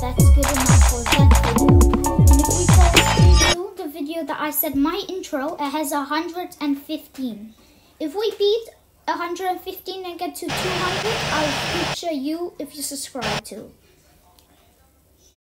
that's good enough for that video. And if we do the video that I said my intro, it has 115. If we beat 115 and get to 200, I'll feature you if you subscribe to.